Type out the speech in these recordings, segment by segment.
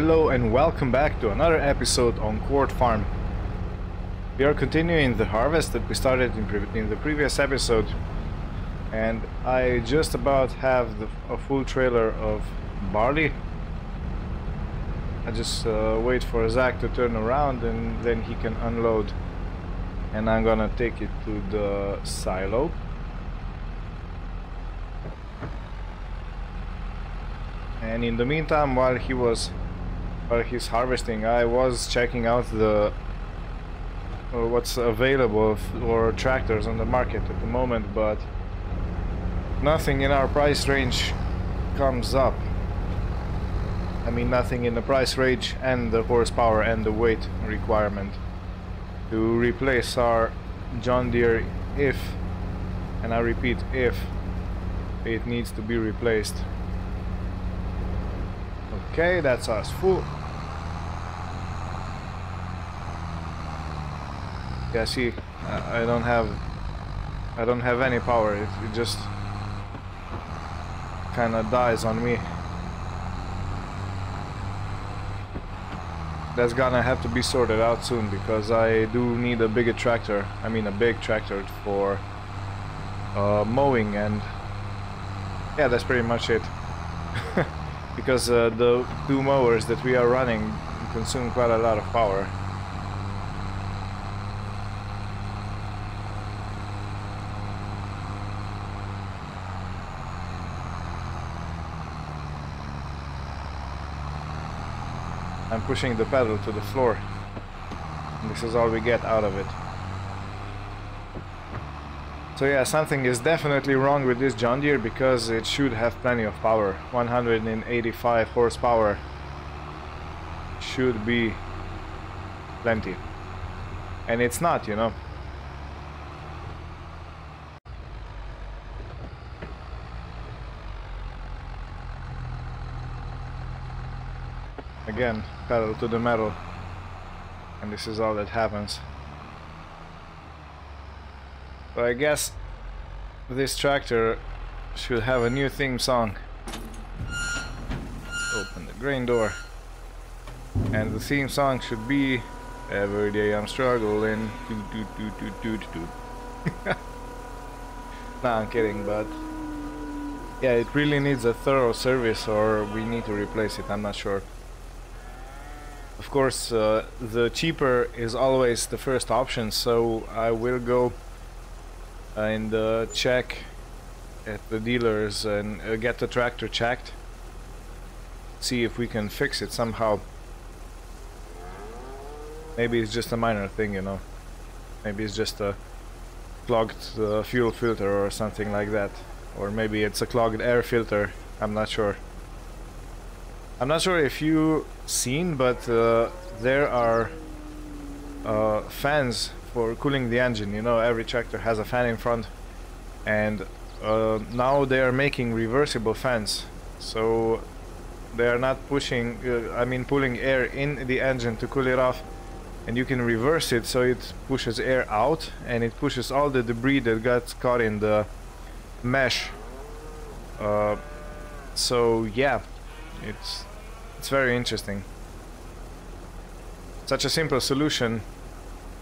Hello and welcome back to another episode on Court Farm. We are continuing the harvest that we started in, in the previous episode and I just about have the, a full trailer of barley. I just uh, wait for Zach to turn around and then he can unload and I'm gonna take it to the silo. And in the meantime, while he was he's harvesting, I was checking out the uh, what's available for tractors on the market at the moment, but nothing in our price range comes up. I mean nothing in the price range and the horsepower and the weight requirement to replace our John Deere if and I repeat if it needs to be replaced. Okay, that's us full. Yeah, see, I don't have I don't have any power. It, it just kind of dies on me. That's gonna have to be sorted out soon because I do need a bigger tractor. I mean a big tractor for uh, mowing and yeah, that's pretty much it. because uh, the two mowers that we are running consume quite a lot of power. I'm pushing the pedal to the floor. This is all we get out of it. So yeah, something is definitely wrong with this John Deere because it should have plenty of power. 185 horsepower should be plenty. And it's not, you know. Again, pedal to the metal. And this is all that happens. But I guess this tractor should have a new theme song. Open the grain door. And the theme song should be Every day I'm struggling. Do. nah, I'm kidding, but yeah, it really needs a thorough service or we need to replace it, I'm not sure. Of course, uh, the cheaper is always the first option, so I will go and uh, check at the dealers and uh, get the tractor checked. See if we can fix it somehow. Maybe it's just a minor thing, you know. Maybe it's just a clogged uh, fuel filter or something like that. Or maybe it's a clogged air filter. I'm not sure. I'm not sure if you seen, but uh, there are uh, fans for cooling the engine. You know, every tractor has a fan in front, and uh, now they are making reversible fans. So they are not pushing, uh, I mean, pulling air in the engine to cool it off, and you can reverse it so it pushes air out and it pushes all the debris that got caught in the mesh. Uh, so yeah, it's it's very interesting. Such a simple solution,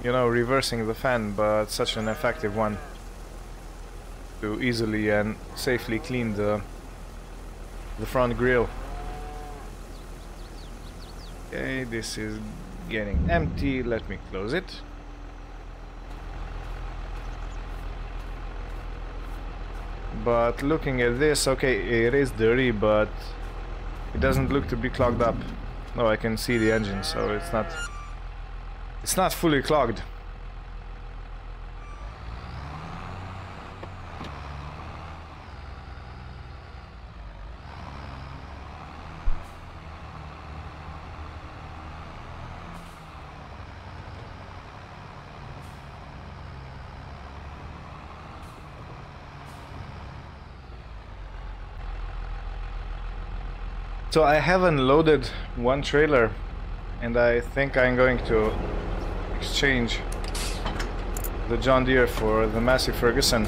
you know, reversing the fan, but such an effective one to easily and safely clean the the front grille. Okay, this is getting empty. Let me close it. But looking at this, okay, it is dirty, but it doesn't look to be clogged up. No, I can see the engine, so it's not... It's not fully clogged. So I haven't loaded one trailer and I think I'm going to exchange the John Deere for the Massey Ferguson.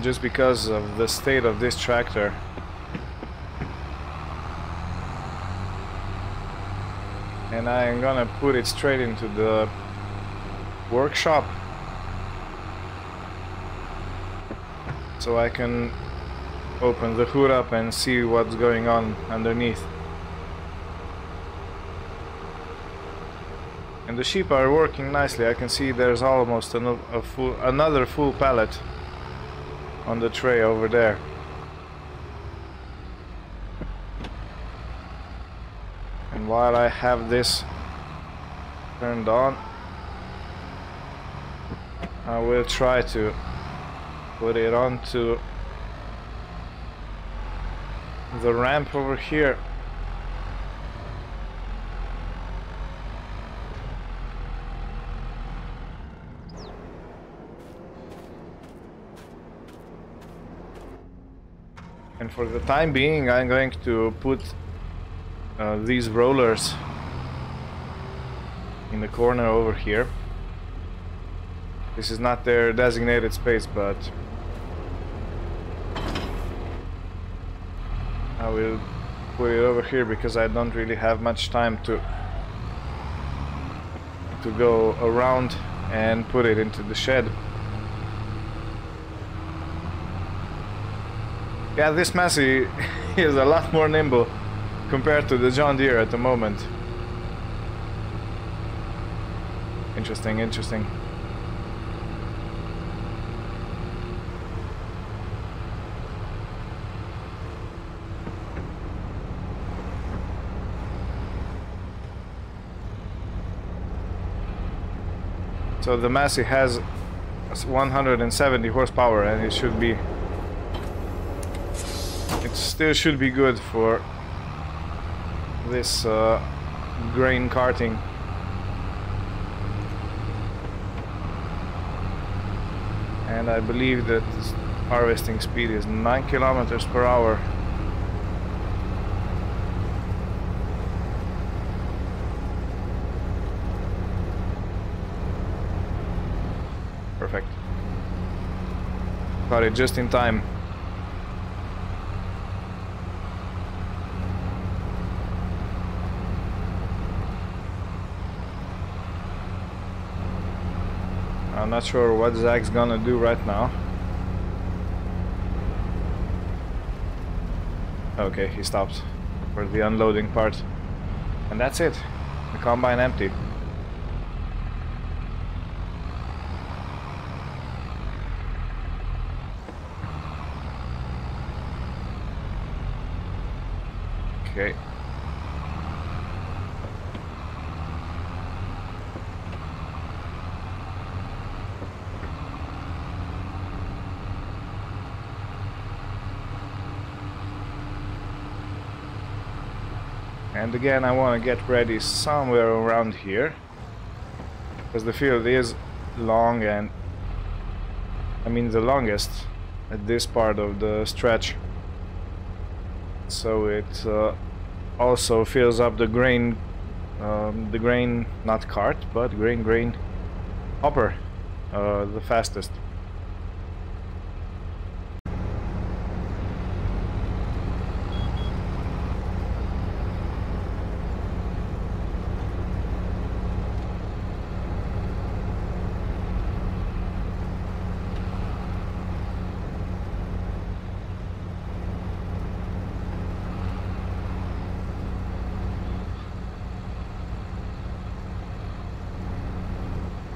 Just because of the state of this tractor. And I'm gonna put it straight into the workshop so I can open the hood up and see what's going on underneath. And the sheep are working nicely. I can see there's almost an, a full, another full pallet on the tray over there. And while I have this turned on, I will try to put it onto the ramp over here. And for the time being, I'm going to put uh, these rollers in the corner over here. This is not their designated space, but I will put it over here because I don't really have much time to to go around and put it into the shed. Yeah, this Massey is a lot more nimble compared to the John Deere at the moment. Interesting, interesting. So the Massey has 170 horsepower and it should be it still should be good for this uh, grain carting. And I believe that harvesting speed is 9 kilometers per hour Perfect. Just in time. I'm not sure what Zach's gonna do right now. Okay, he stopped for the unloading part. And that's it. The combine empty. Okay. And again, I want to get ready somewhere around here. Because the field is long and... I mean the longest at this part of the stretch so it uh, also fills up the grain um, the grain not cart but grain grain hopper uh, the fastest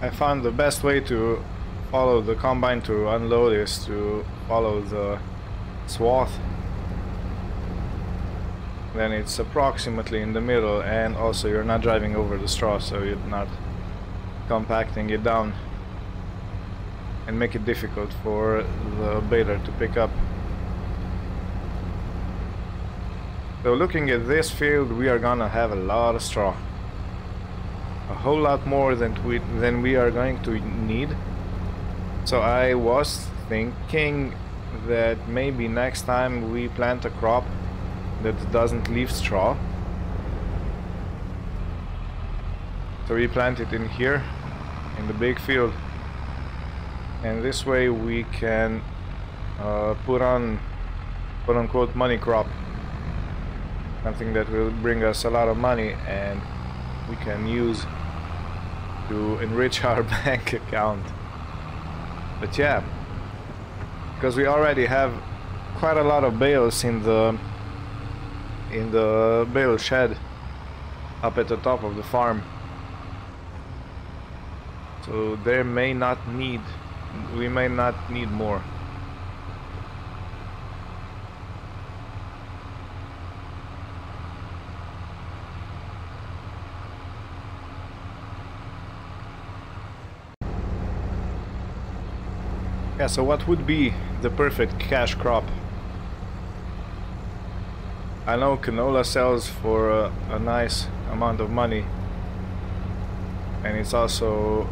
I found the best way to follow the combine to unload is to follow the swath then it's approximately in the middle and also you're not driving over the straw so you're not compacting it down and make it difficult for the baler to pick up. So looking at this field we are gonna have a lot of straw whole lot more than we than we are going to need. So I was thinking that maybe next time we plant a crop that doesn't leave straw. So we plant it in here in the big field. And this way we can uh, put on quote unquote money crop. Something that will bring us a lot of money and we can use to enrich our bank account. But yeah, because we already have quite a lot of bales in the in the bale shed up at the top of the farm. So there may not need, we may not need more. Yeah, so what would be the perfect cash crop? I know canola sells for a, a nice amount of money and it's also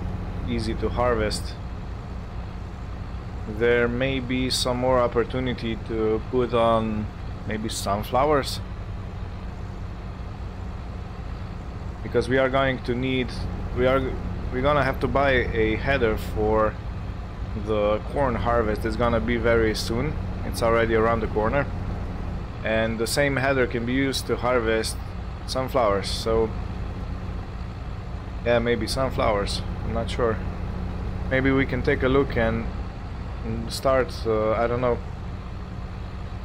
easy to harvest. There may be some more opportunity to put on maybe sunflowers because we are going to need we are we're gonna have to buy a header for the corn harvest is gonna be very soon. It's already around the corner. And the same header can be used to harvest sunflowers. So yeah maybe sunflowers. I'm not sure. Maybe we can take a look and, start uh, I don't know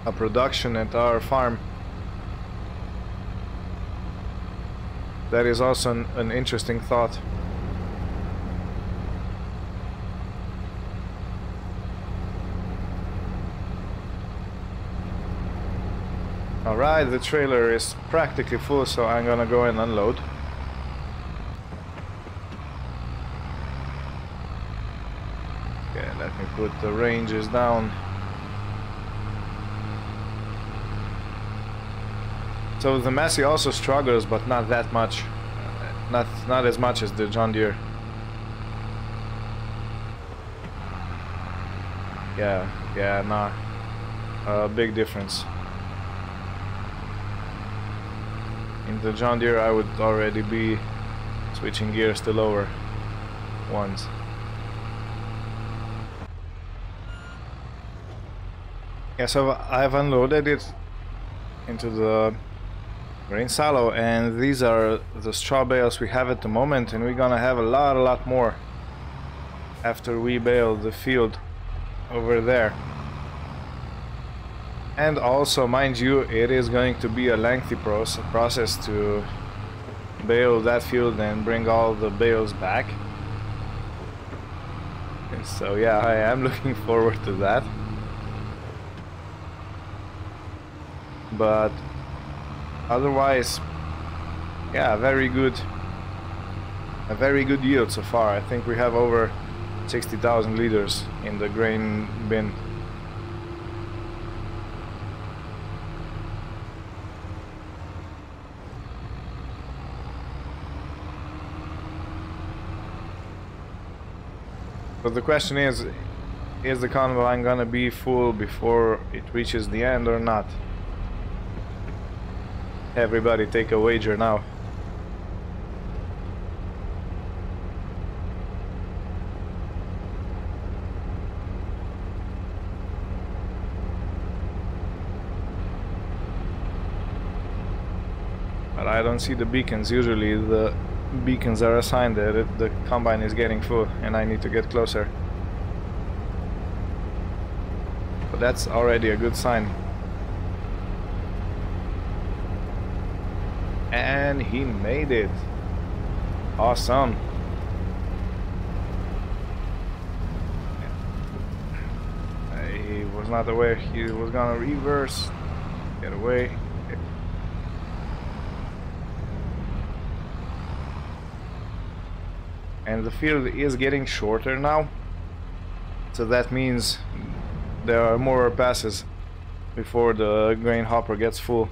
a production at our farm. That is also an, an interesting thought The trailer is practically full, so I'm gonna go and unload. Okay, let me put the ranges down. So the Massey also struggles, but not that much. Not, not as much as the John Deere. Yeah, yeah, nah. A uh, big difference. In the John Deere I would already be switching gears to lower ones. Yeah, so I've unloaded it into the grain silo and these are the straw bales we have at the moment and we're gonna have a lot a lot more after we bale the field over there. And also, mind you, it is going to be a lengthy process to bale that field and bring all the bales back. So yeah, I am looking forward to that. But otherwise, yeah, very good. A very good yield so far. I think we have over 60,000 liters in the grain bin. But the question is, is the combine gonna be full before it reaches the end or not? Everybody take a wager now. But I don't see the beacons. Usually the beacons are assigned that the combine is getting full and I need to get closer. But that's already a good sign. And he made it. Awesome. He was not aware he was gonna reverse. Get away. And the field is getting shorter now. So that means there are more passes before the grain hopper gets full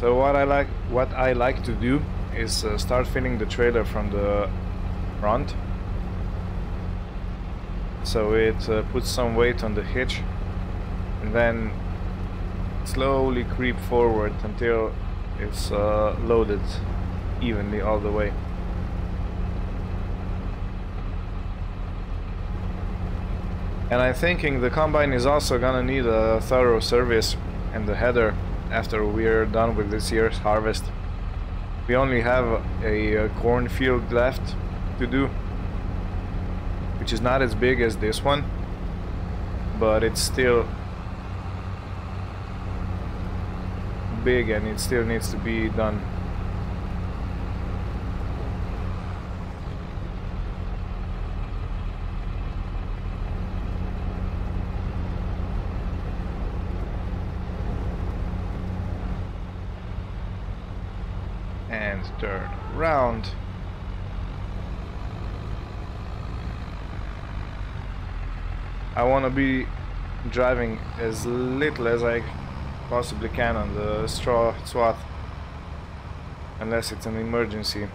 So what I like what I like to do is uh, start filling the trailer from the front so it uh, puts some weight on the hitch and then slowly creep forward until it's uh, loaded evenly all the way. And I'm thinking the combine is also gonna need a thorough service and the header after we're done with this year's harvest. We only have a, a cornfield left to do, which is not as big as this one, but it's still big and it still needs to be done. And turn around. I want to be driving as little as I possibly can on the straw swath unless it's an emergency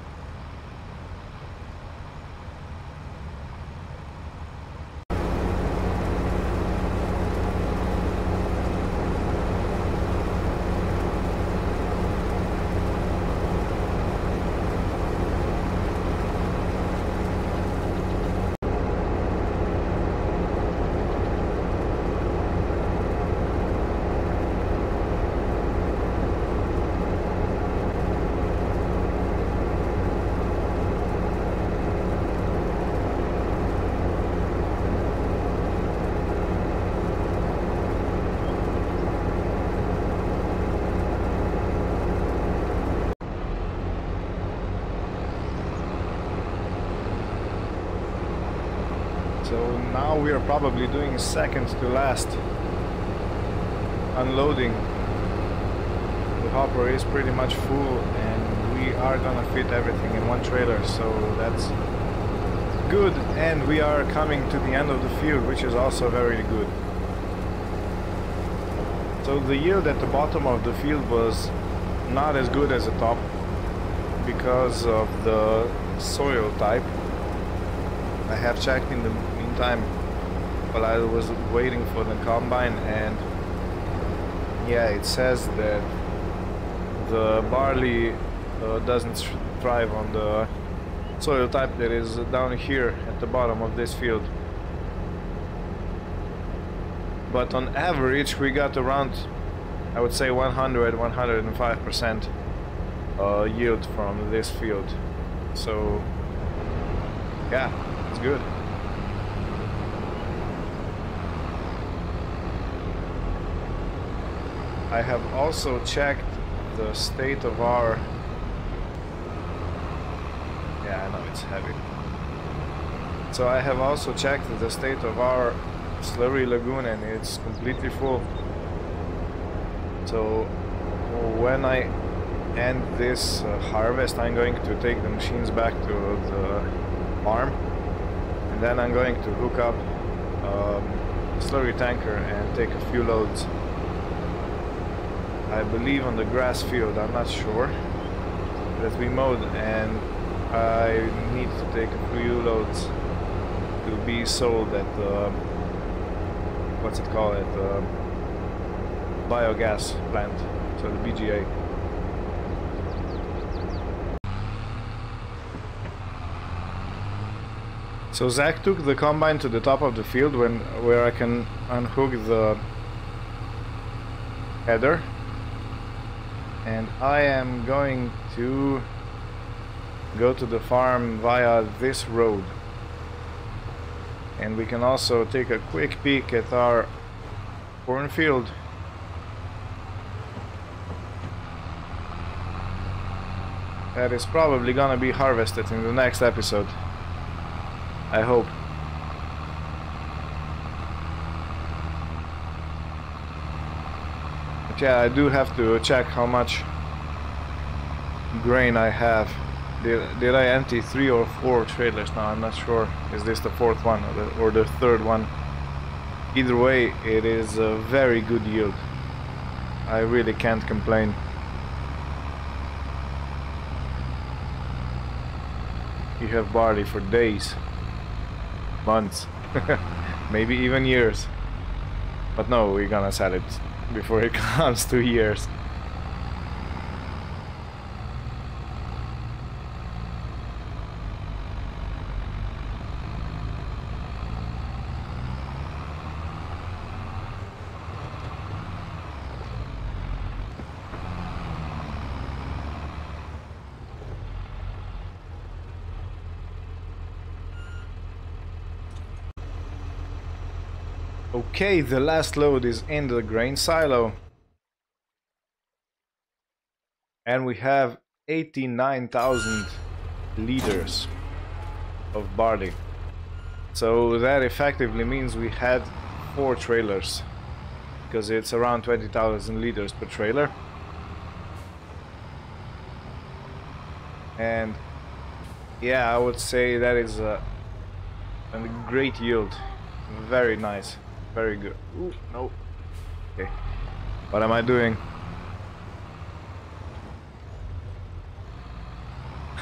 So now we are probably doing second to last unloading. The hopper is pretty much full and we are gonna fit everything in one trailer so that's good and we are coming to the end of the field which is also very good. So the yield at the bottom of the field was not as good as the top because of the soil type. I have checked in the time while I was waiting for the combine and yeah it says that the barley uh, doesn't thrive on the soil type that is down here at the bottom of this field. But on average we got around I would say 100 105 percent uh, yield from this field. So yeah it's good I have also checked the state of our yeah I know it's heavy. So I have also checked the state of our slurry lagoon and it's completely full. So when I end this uh, harvest I'm going to take the machines back to the farm. And then I'm going to hook up um, slurry tanker and take a few loads I believe on the grass field, I'm not sure, that we mowed and I need to take a few loads to be sold at the, what's it called, at the biogas plant, so the BGA. So Zach took the combine to the top of the field when where I can unhook the header and I am going to go to the farm via this road. And we can also take a quick peek at our cornfield. That is probably gonna be harvested in the next episode. I hope But yeah, I do have to check how much grain I have. Did, did I empty three or four trailers now? I'm not sure. Is this the fourth one or the, or the third one? Either way, it is a very good yield. I really can't complain. You have barley for days, months. maybe even years. But no, we're gonna sell it before it comes to years. Okay, the last load is in the grain silo. And we have 89,000 liters of barley. So that effectively means we had four trailers because it's around 20,000 liters per trailer. And yeah, I would say that is a, a great yield. Very nice. Very good. Ooh, no. Okay. What am I doing?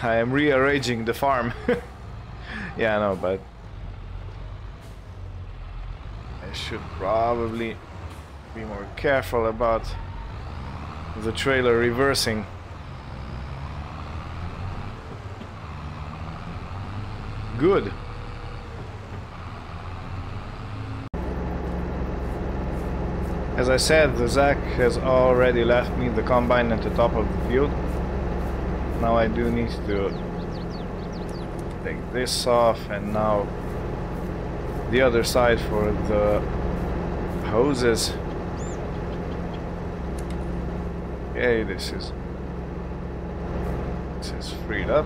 I am rearranging the farm. yeah, I know, but... I should probably be more careful about the trailer reversing. Good. As I said, the Zach has already left me the combine at the top of the field. Now I do need to take this off and now the other side for the hoses. Okay, this is this is freed up.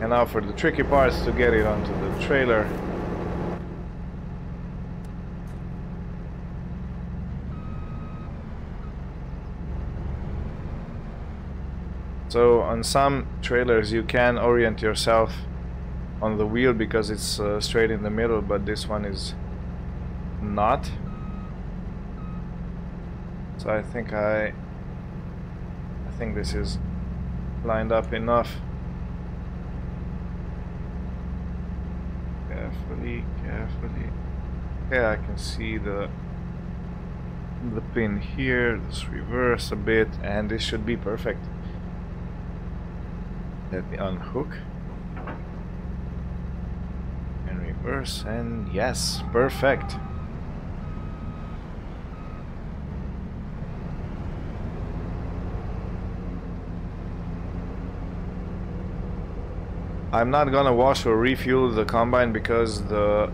And now for the tricky parts to get it onto the trailer. So on some trailers you can orient yourself on the wheel because it's uh, straight in the middle but this one is not. So I think I I think this is lined up enough. Carefully, carefully. Okay, I can see the the pin here, let's reverse a bit and this should be perfect. Let me unhook. And reverse, and yes, perfect. I'm not gonna wash or refuel the combine because the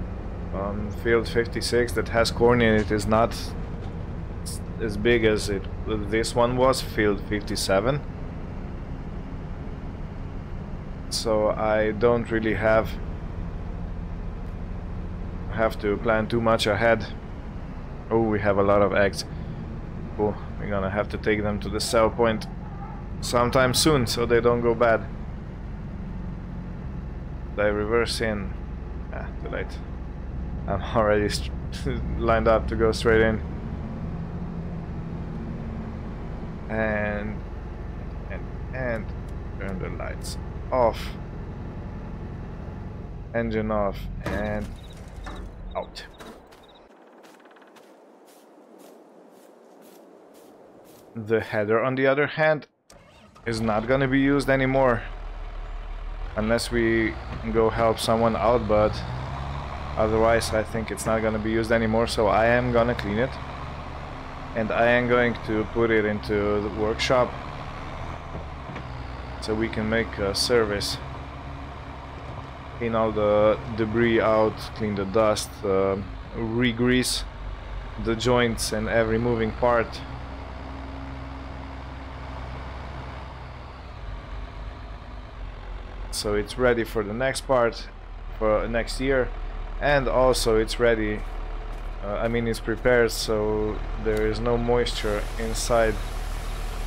um, field 56 that has corn in it is not as big as it this one was, field 57 so I don't really have have to plan too much ahead. Oh, we have a lot of eggs. Cool. We're gonna have to take them to the sell point sometime soon so they don't go bad. They reverse in. Ah, too late. I'm already lined up to go straight in. And and and turn the lights off. Engine off and out. The header, on the other hand, is not gonna be used anymore. Unless we go help someone out, but otherwise I think it's not gonna be used anymore, so I am gonna clean it. And I am going to put it into the workshop so we can make a service. Clean all the debris out clean the dust uh, re-grease the joints and every moving part. So it's ready for the next part for next year. And also it's ready uh, I mean it's prepared so there is no moisture inside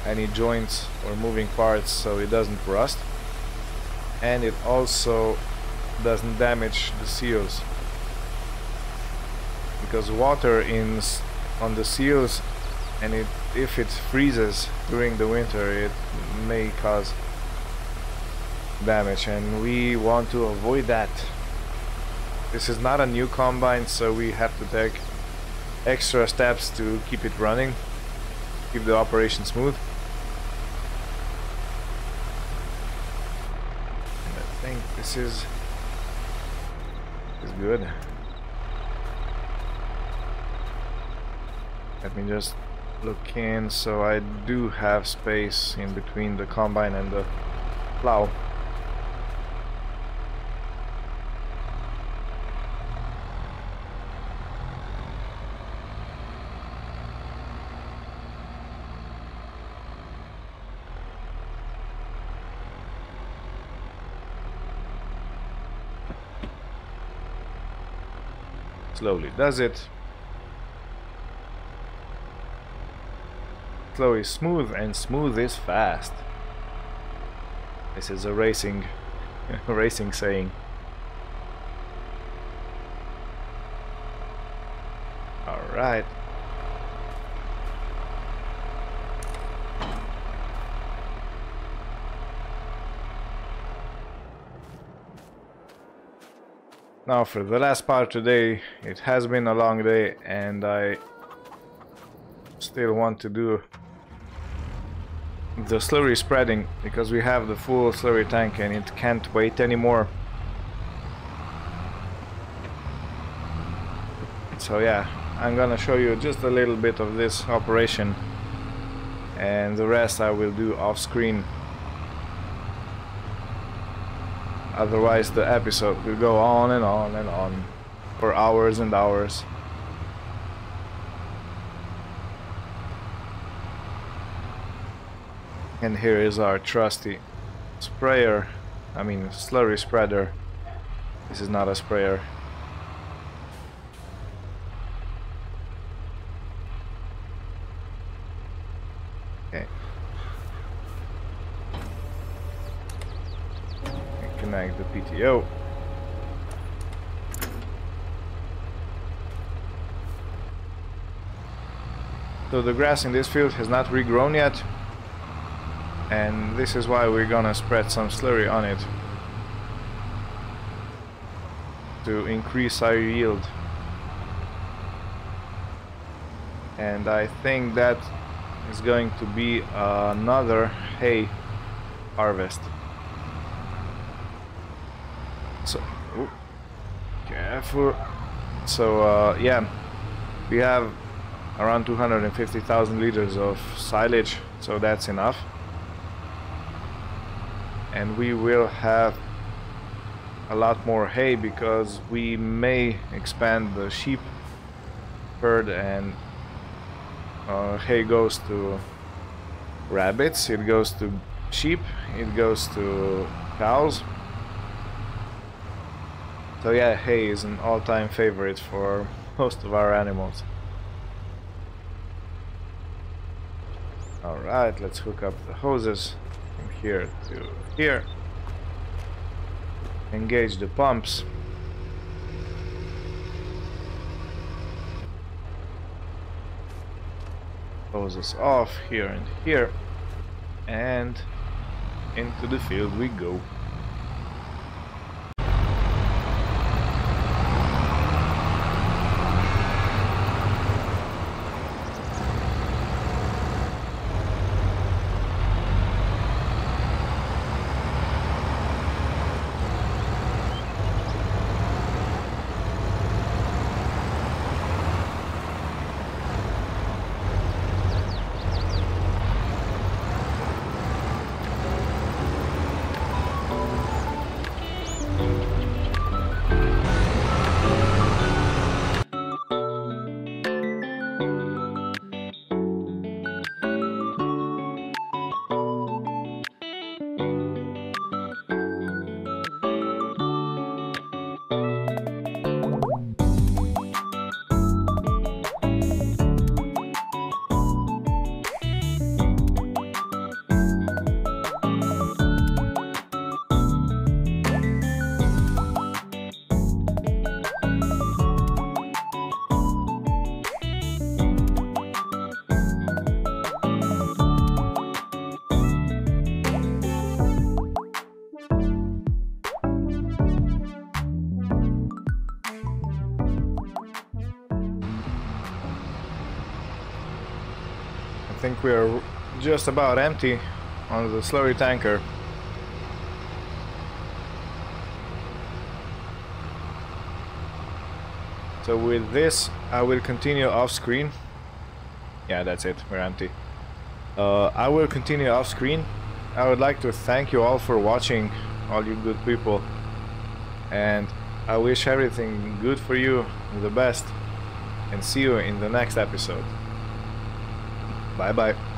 any joints or moving parts so it doesn't rust. And it also doesn't damage the seals. Because water in on the seals and it if it freezes during the winter it may cause damage and we want to avoid that. This is not a new combine, so we have to take extra steps to keep it running, keep the operation smooth. And I think is, is good. Let me just look in, so I do have space in between the combine and the plow. Slowly does it. Slow is smooth and smooth is fast. This is a racing racing saying. Alright. Now for the last part today, it has been a long day and I still want to do the slurry spreading because we have the full slurry tank and it can't wait anymore. So yeah, I'm gonna show you just a little bit of this operation and the rest I will do off screen Otherwise the episode will go on and on and on for hours and hours. And here is our trusty sprayer, I mean slurry spreader. This is not a sprayer. Okay. PTO. So the grass in this field has not regrown yet and this is why we're gonna spread some slurry on it to increase our yield and I think that is going to be another hay harvest so, ooh, careful. So, uh, yeah, we have around 250,000 liters of silage, so that's enough. And we will have a lot more hay because we may expand the sheep herd and uh, hay goes to rabbits, it goes to sheep, it goes to cows so yeah, hay is an all-time favorite for most of our animals. Alright, let's hook up the hoses from here to here. Engage the pumps. Hoses off here and here. And into the field we go. We are just about empty on the slurry tanker. So with this, I will continue off screen. Yeah, that's it, we're empty. Uh, I will continue off screen. I would like to thank you all for watching, all you good people. And I wish everything good for you, the best. And see you in the next episode. Bye bye.